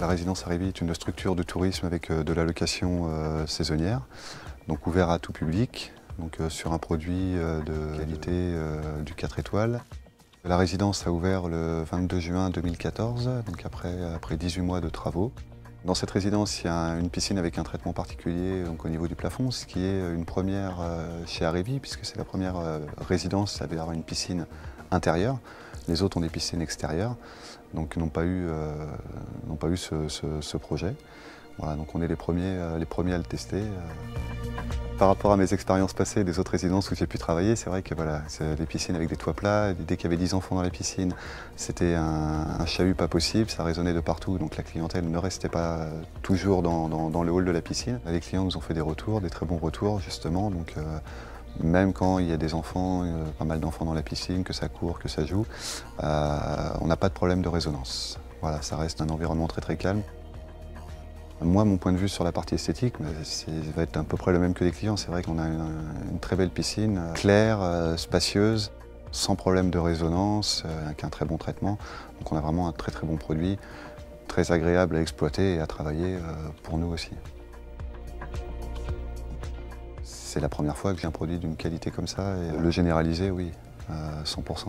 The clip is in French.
La résidence Arrivie est une structure de tourisme avec de la location saisonnière, donc ouvert à tout public, donc sur un produit de qualité du 4 étoiles. La résidence a ouvert le 22 juin 2014, donc après, après 18 mois de travaux. Dans cette résidence, il y a une piscine avec un traitement particulier donc au niveau du plafond, ce qui est une première euh, chez Arevi, puisque c'est la première euh, résidence à avoir une piscine intérieure. Les autres ont des piscines extérieures, donc n'ont pas eu, euh, pas eu ce, projet. Voilà, donc on est les premiers, les premiers à le tester. Par rapport à mes expériences passées des autres résidences où j'ai pu travailler, c'est vrai que voilà, des piscines avec des toits plats. Dès qu'il y avait 10 enfants dans la piscine, c'était un, chahut pas possible, ça résonnait de partout. Donc la clientèle ne restait pas toujours dans, le hall de la piscine. Les clients nous ont fait des retours, des très bons retours justement. Donc, euh, même quand il y a des enfants, euh, pas mal d'enfants dans la piscine, que ça court, que ça joue, euh, on n'a pas de problème de résonance. Voilà, ça reste un environnement très très calme. Moi, mon point de vue sur la partie esthétique, ça va être à peu près le même que les clients. C'est vrai qu'on a une, très belle piscine, euh, claire, euh, spacieuse, sans problème de résonance, euh, avec un très bon traitement. Donc on a vraiment un très très bon produit, très agréable à exploiter et à travailler pour nous aussi. C'est la première fois que j'ai un produit d'une qualité comme ça le généraliser, oui, 100%.